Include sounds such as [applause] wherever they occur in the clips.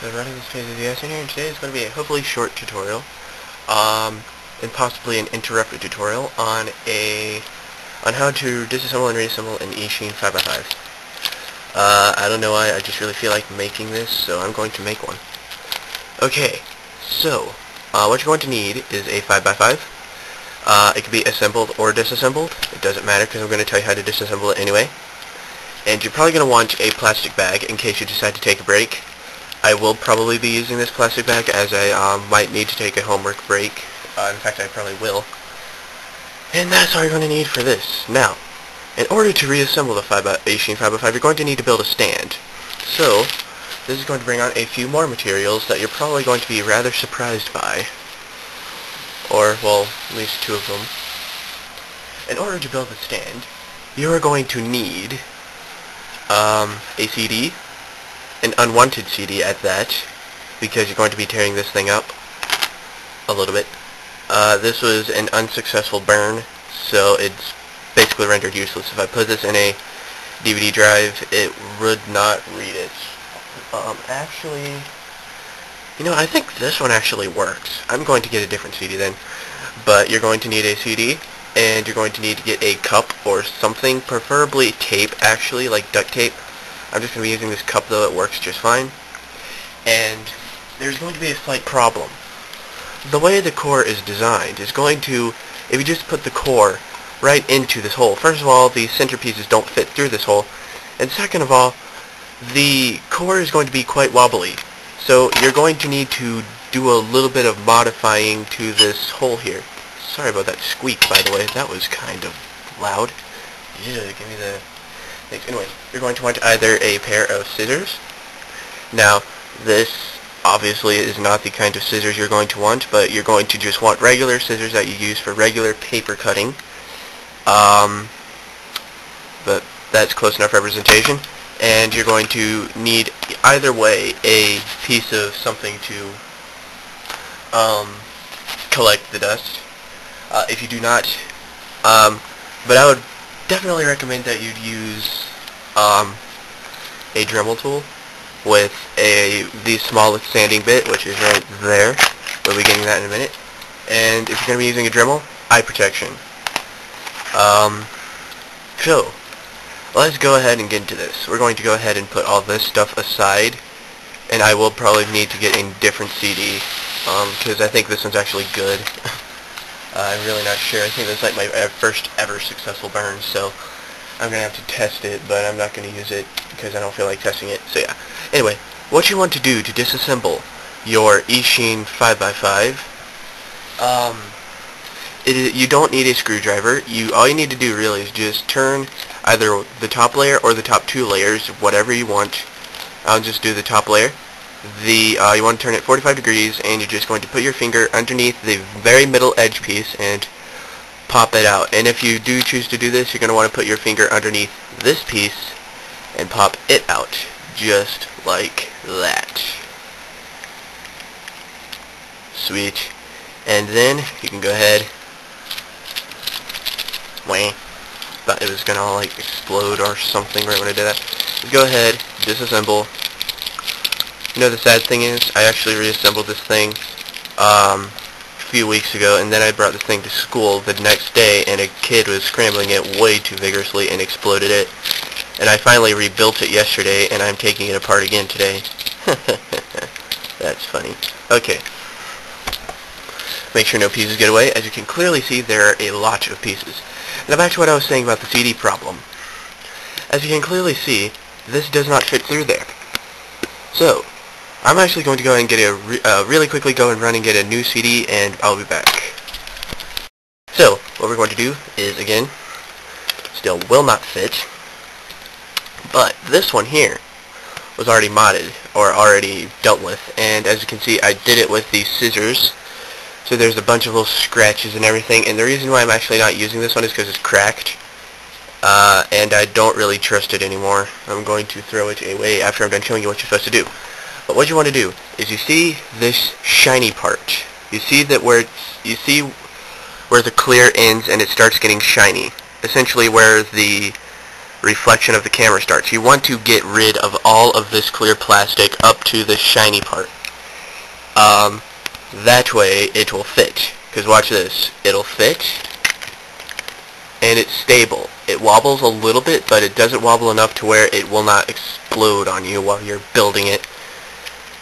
So running this page of the in here, and today is going to be a hopefully short tutorial, um, and possibly an interrupted tutorial on a on how to disassemble and reassemble an Eastsheen 5x5. Uh, I don't know why, I just really feel like making this, so I'm going to make one. Okay, so, uh, what you're going to need is a 5x5. Uh, it can be assembled or disassembled. It doesn't matter because I'm going to tell you how to disassemble it anyway. And you're probably going to want a plastic bag in case you decide to take a break. I will probably be using this plastic bag as I um, might need to take a homework break. Uh, in fact, I probably will. And that's all you're going to need for this. Now, in order to reassemble the 5x, Eastsheen 5x5, you're going to need to build a stand. So, this is going to bring on a few more materials that you're probably going to be rather surprised by. Or, well, at least two of them. In order to build the stand, you are going to need um, a CD, an unwanted CD at that, because you're going to be tearing this thing up a little bit. Uh, this was an unsuccessful burn, so it's basically rendered useless. If I put this in a DVD drive, it would not read it. Um, actually, you know, I think this one actually works. I'm going to get a different CD then. But you're going to need a CD, and you're going to need to get a cup or something, preferably tape, actually, like duct tape. I'm just going to be using this cup, though. It works just fine. And there's going to be a slight problem. The way the core is designed is going to, if you just put the core right into this hole, first of all, the centerpieces don't fit through this hole, and second of all, the core is going to be quite wobbly. So you're going to need to do a little bit of modifying to this hole here. Sorry about that squeak, by the way. That was kind of loud. Yeah, give me the... Thanks. Anyway, you're going to want either a pair of scissors. Now, this obviously is not the kind of scissors you're going to want, but you're going to just want regular scissors that you use for regular paper cutting. Um, but that's close enough representation. And you're going to need, either way, a piece of something to um, collect the dust. Uh, if you do not, um, but I would definitely recommend that you'd use um, a Dremel tool with a the smallest sanding bit, which is right there. We'll be getting that in a minute. And if you're going to be using a Dremel, eye protection. Um, so, let's go ahead and get into this. We're going to go ahead and put all this stuff aside, and I will probably need to get a different CD, because um, I think this one's actually good. [laughs] uh, I'm really not sure. I think this is like my first ever successful burn, so I'm going to have to test it, but I'm not going to use it because I don't feel like testing it. So yeah. Anyway, what you want to do to disassemble your Eastsheen 5x5, um, it, you don't need a screwdriver. You All you need to do really is just turn either the top layer or the top two layers, whatever you want. I'll just do the top layer. The uh, You want to turn it 45 degrees, and you're just going to put your finger underneath the very middle edge piece and pop it out. And if you do choose to do this, you're going to want to put your finger underneath this piece and pop it out, just like that. Sweet. And then you can go ahead. Wah. Thought it was going to like explode or something right when I did that. Go ahead, disassemble. You know the sad thing is, I actually reassembled this thing. Um, a few weeks ago, and then I brought this thing to school the next day, and a kid was scrambling it way too vigorously and exploded it. And I finally rebuilt it yesterday, and I'm taking it apart again today. [laughs] That's funny. Okay. Make sure no pieces get away. As you can clearly see, there are a lot of pieces. Now back to what I was saying about the CD problem. As you can clearly see, this does not fit through there. So, I'm actually going to go and get a re uh, really quickly go and run and get a new CD and I'll be back. So, what we're going to do is, again, still will not fit, but this one here was already modded, or already dealt with, and as you can see, I did it with these scissors, so there's a bunch of little scratches and everything, and the reason why I'm actually not using this one is because it's cracked, uh, and I don't really trust it anymore. I'm going to throw it away after I'm done showing you what you're supposed to do. But what you want to do is you see this shiny part. You see that where you see where the clear ends and it starts getting shiny. Essentially where the reflection of the camera starts. You want to get rid of all of this clear plastic up to the shiny part. Um, that way it will fit. Because watch this. It'll fit. And it's stable. It wobbles a little bit, but it doesn't wobble enough to where it will not explode on you while you're building it.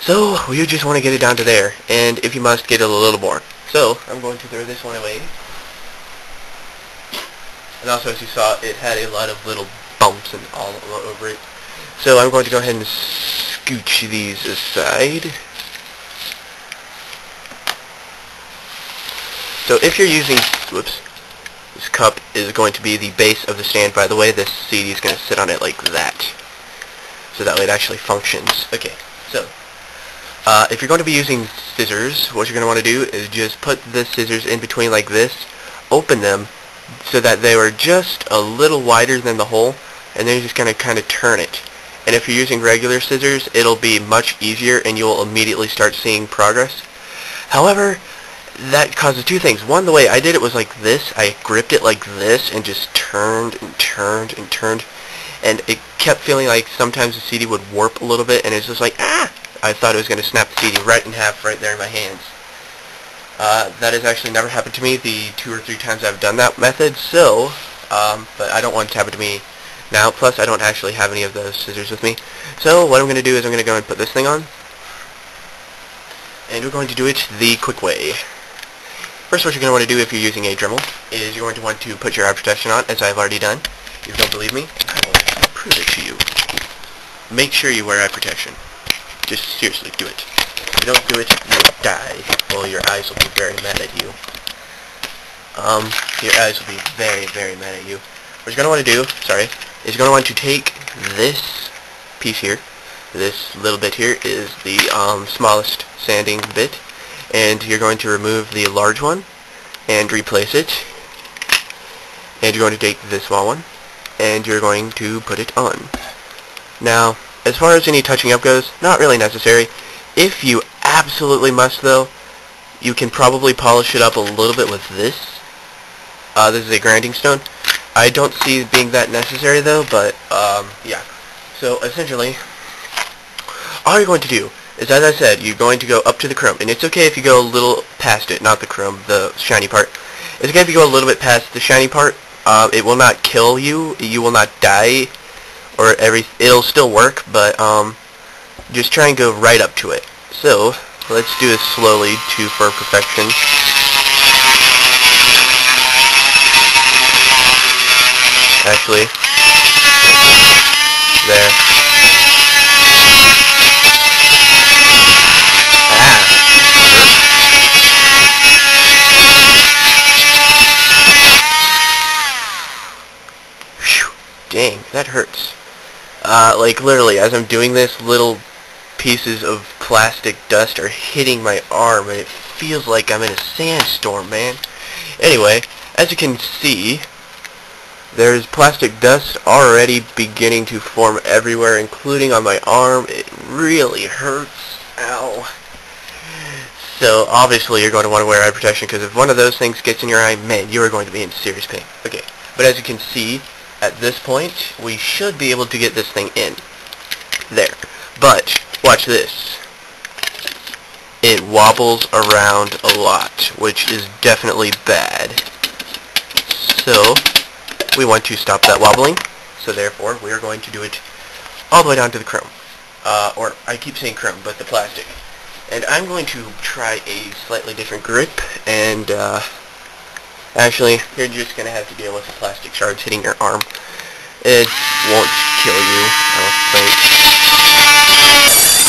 So, you just want to get it down to there. And if you must, get it a little more. So, I'm going to throw this one away. And also, as you saw, it had a lot of little bumps and all over it. So I'm going to go ahead and scooch these aside. So if you're using, whoops, this cup is going to be the base of the stand. By the way, this CD is going to sit on it like that. So that way it actually functions. Okay, so uh, if you're going to be using scissors, what you're going to want to do is just put the scissors in between like this, open them, so that they were just a little wider than the hole, and then you're just going to kind of turn it. And if you're using regular scissors, it'll be much easier and you'll immediately start seeing progress. However, that causes two things. One, the way I did it was like this. I gripped it like this and just turned and turned and turned. And it kept feeling like sometimes the CD would warp a little bit and it's just like, ah! I thought it was going to snap the CD right in half right there in my hands. Uh, that has actually never happened to me the two or three times I've done that method, so, um, but I don't want it to happen to me now. Plus, I don't actually have any of those scissors with me. So, what I'm going to do is I'm going to go and put this thing on. And we're going to do it the quick way. First, what you're going to want to do if you're using a Dremel is you're going to want to put your eye protection on, as I've already done. If you don't believe me, I will prove it to you. Make sure you wear eye protection. Just seriously, do it. If you don't do it, you'll die. Well, your eyes will be very mad at you. Um, your eyes will be very, very mad at you. What you're going to want to do, sorry, is you're going to want to take this piece here. This little bit here is the um, smallest sanding bit. And you're going to remove the large one and replace it. And you're going to take this small one and you're going to put it on. Now, as far as any touching up goes, not really necessary. If you absolutely must, though, you can probably polish it up a little bit with this. Uh, this is a grinding stone. I don't see it being that necessary, though, but, um, yeah. So, essentially, all you're going to do is, as I said, you're going to go up to the chrome. And it's okay if you go a little past it, not the chrome, the shiny part. It's okay if you go a little bit past the shiny part. Uh, it will not kill you. You will not die. Or every, it'll still work, but, um, just try and go right up to it. So, let's do this slowly to for perfection. Actually, there. Ah. Dang, that hurts. Uh, like literally, as I'm doing this, little pieces of plastic dust are hitting my arm and it feels like I'm in a sandstorm, man. Anyway, as you can see, there's plastic dust already beginning to form everywhere, including on my arm. It really hurts. Ow. So, obviously, you're going to want to wear eye protection, because if one of those things gets in your eye, man, you are going to be in serious pain. Okay, but as you can see, at this point, we should be able to get this thing in. There. But, watch this. It wobbles around a lot, which is definitely bad. So, we want to stop that wobbling. So therefore, we are going to do it all the way down to the chrome. Uh, or, I keep saying chrome, but the plastic. And I'm going to try a slightly different grip, and, uh, actually, you're just going to have to deal with the plastic shards hitting your arm. It won't kill you, I don't think.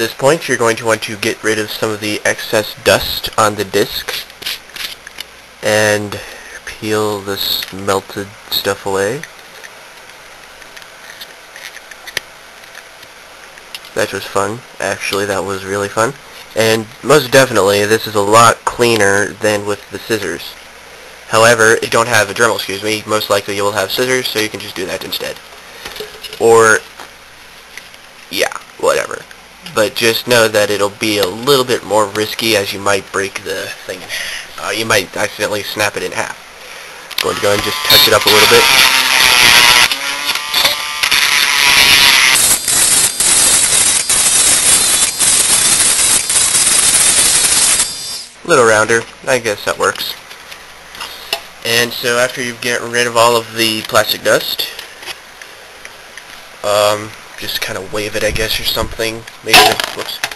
This point, you're going to want to get rid of some of the excess dust on the disc. And peel this melted stuff away. That was fun. Actually, that was really fun. And most definitely, this is a lot cleaner than with the scissors. However, if you don't have a Dremel, excuse me, most likely you will have scissors, so you can just do that instead. Or. But just know that it'll be a little bit more risky as you might break the thing. Uh, you might accidentally snap it in half. I'm Going to go and just touch it up a little bit. little rounder. I guess that works. And so after you get rid of all of the plastic dust, um, just kind of wave it, I guess, or something. Maybe, whoops.